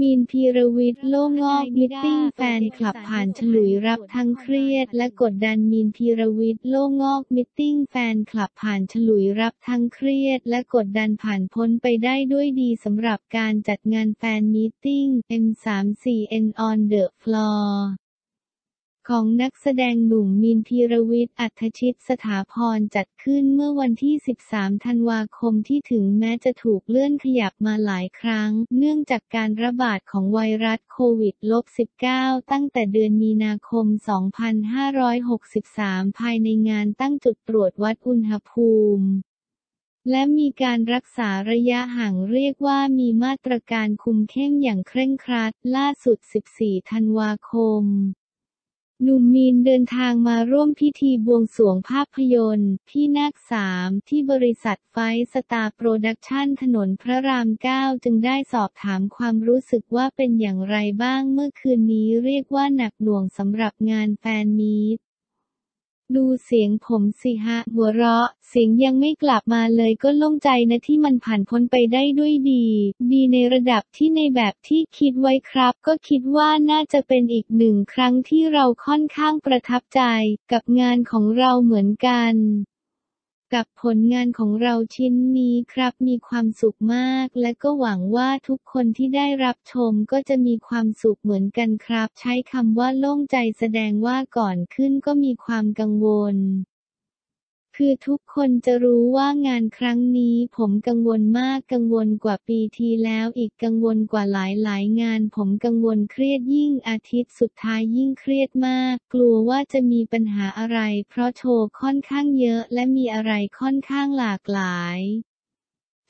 มีนพีรวิชญ์โล่งอกมิทติ้งแฟนคลับผ่านฉลุยรับทั้งเครียด และกดดันมีนพีรวิชญ์โล่งอกมิทติ้งแฟนคลับผ่านฉลุยรับทั้งเครียด และกดดันผ่านพ้นไปได้ด้วยดีสำหรับการจัดงานแฟนมิทติ้ง M34N on the floor ของนักแสดงหนุ่มมีนพีรวิชญ์อรรถชิตสถาพรจัดขึ้นเมื่อวันที่ 13 ธันวาคมที่ถึงแม้จะถูกเลื่อนขยับมาหลายครั้ง เนื่องจากการระบาดของไวรัสโควิด -19 ตั้งแต่เดือนมีนาคม 2563 ภายในงานตั้งจุดตรวจวัดอุณหภูมิและมีการรักษาระยะห่างเรียกว่ามีมาตรการคุมเข้มอย่างเคร่งครัด ล่าสุด 14 ธันวาคม หนุ่มมีนเดินทางมาร่วมพิธีบวงสรวงภาพยนตร์ พี่นาคสามที่บริษัทไฟสตาร์โปรดักชั่นถนนพระรามเก้าจึงได้สอบถามความรู้สึกว่าเป็นอย่างไรบ้างเมื่อคืนนี้เรียกว่าหนักหน่วงสำหรับงานแฟนมีต ดูเสียงผมสิฮะ หัวเราะ เสียงยังไม่กลับมาเลยก็โล่งใจนะที่มันผ่านพ้นไปได้ด้วยดี ดีในระดับที่ในแบบที่คิดไว้ครับ ก็คิดว่าน่าจะเป็นอีกหนึ่งครั้งที่เราค่อนข้างประทับใจ กับงานของเราเหมือนกัน กับผลงานของเราชิ้นนี้ครับ มีความสุขมาก และก็หวังว่าทุกคนที่ได้รับชมก็จะมีความสุขเหมือนกันครับ ใช้คำว่าโล่งใจแสดงว่าก่อนขึ้นก็มีความกังวล คือทุกคนจะรู้ว่างานครั้งนี้ผมกังวลมากกังวลกว่าปีที่แล้วอีกกังวลกว่าหลายหลายงาน ผมกังวลเครียดยิ่งอาทิตย์สุดท้ายยิ่งเครียดมาก กลัวว่าจะมีปัญหาอะไร เพราะโชว์ค่อนข้างเยอะและมีอะไรค่อนข้างหลากหลาย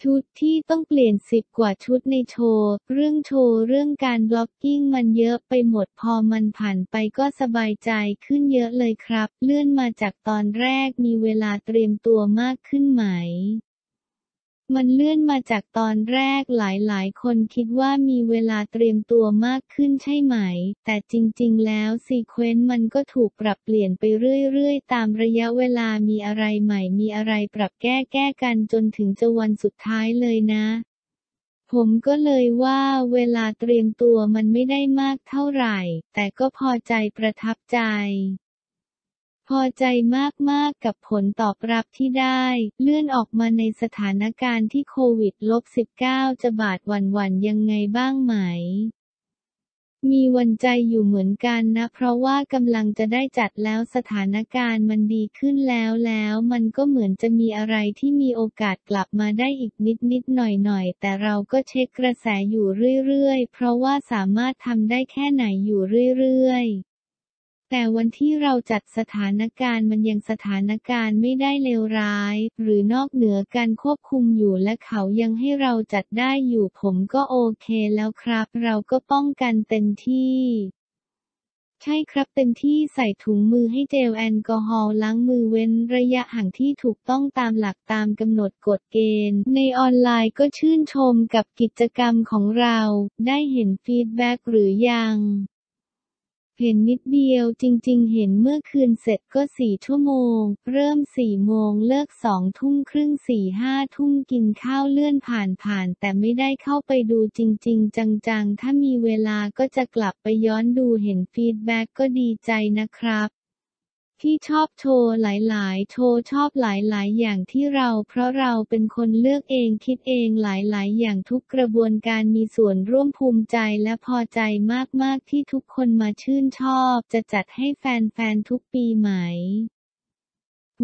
ชุดที่ต้องเปลี่ยนสิบกว่าชุดในโชว์ เรื่องโชว์เรื่องการบล็อกกิ้งมันเยอะไปหมดพอมันผ่านไปก็สบายใจขึ้นเยอะเลยครับ เลื่อนมาจากตอนแรกมีเวลาเตรียมตัวมากขึ้นไหม มันเลื่อนมาจากตอนแรกหลายๆ คนคิดว่ามีเวลาเตรียมตัวมากขึ้นใช่ไหม แต่จริงๆ แล้วซีเควนต์มันก็ถูกปรับเปลี่ยนไปเรื่อยๆ ตามระยะเวลามีอะไรใหม่ มีอะไรปรับแก้แก้กันจนถึงจะวันสุดท้ายเลยนะผมก็เลยว่าเวลาเตรียมตัวมันไม่ได้มากเท่าไหร่ แต่ก็พอใจประทับใจ อใจมากๆกับผลตอบรับที่ได้ เลื่อนออกมาในสถานการณ์ที่โควิดลบ19จะบาดวันวันยังไงบ้างไหมมีวันใจอยู่เหมือนกันนะ เพราะว่ากำลังจะได้จัดแล้วสถานการณ์มันดีขึ้นแล้วแล้วมันก็เหมือนจะมีอะไรที่มีโอกาสกลับมาได้อีกนิดนิดหน่อยหน่อยแต่เราก็เช็คกระแสอยู่เรื่อยๆ เพราะว่าสามารถทำได้แค่ไหนอยู่เรื่อย แต่วันที่เราจัดสถานการณ์มันยังสถานการณ์ไม่ได้เลวร้าย หรือนอกเหนือการควบคุมอยู่และเขายังให้เราจัดได้อยู่ผมก็โอเคแล้วครับ เราก็ป้องกันเต็มที่ใช่ครับเต็มที่ใส่ถุงมือให้เจลแอลกอฮอล์ล้างมือเว้นระยะห่างที่ถูกต้องตามหลักตามกำหนดกฎเกณฑ์ ในออนไลน์ก็ชื่นชมกับกิจกรรมของเรา ได้เห็นฟีดแบ็กหรือยัง เห็นนิดเดียวจริงๆ เห็นเมื่อคืนเสร็จก็สี่ชั่วโมง เริ่มสี่โมงเลิกสองทุ่มครึ่งสี่ห้าทุ่มกินข้าวเลื่อนผ่านผ่านแต่ไม่ได้เข้าไปดูจริง ๆ จังๆ ถ้ามีเวลาก็จะกลับไปย้อนดูเห็นฟีดแบ็กก็ดีใจนะครับ ที่ชอบโชว์หลาย ๆ โชว์ชอบหลาย ๆ อย่างที่เรา เพราะเราเป็นคนเลือกเองคิดเองหลาย ๆ อย่างทุกกระบวนการมีส่วนร่วมภูมิใจและพอใจมาก ๆ ที่ทุกคนมาชื่นชอบ จะจัดให้แฟน ๆ ทุกปีไหม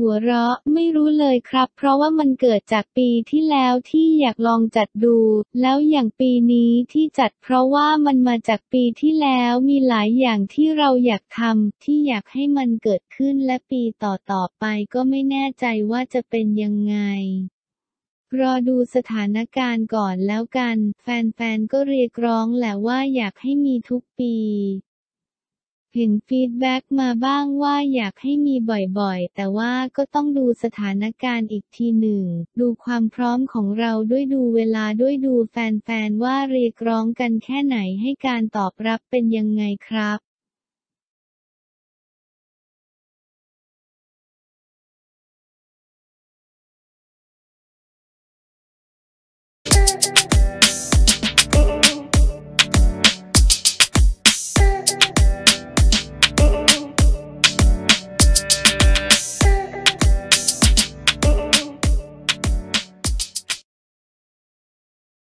หัวเราะไม่รู้เลยครับ เพราะว่ามันเกิดจากปีที่แล้วที่อยากลองจัดดู แล้วอย่างปีนี้ที่จัดเพราะว่ามันมาจากปีที่แล้วมีหลายอย่างที่เราอยากทำที่อยากให้มันเกิดขึ้นและปีต่อๆไปก็ไม่แน่ใจว่าจะเป็นยังไงรอดูสถานการณ์ก่อนแล้วกัน แฟนๆ ก็เรียกร้องแหละว่าอยากให้มีทุกปี เห็นฟีดแบ็กมาบ้างว่าอยากให้มีบ่อยๆ แต่ว่าก็ต้องดูสถานการณ์อีกทีหนึ่ง ดูความพร้อมของเราด้วยดูเวลาด้วยดูแฟนๆ ว่าเรียกร้องกันแค่ไหนให้การตอบรับเป็นยังไงครับ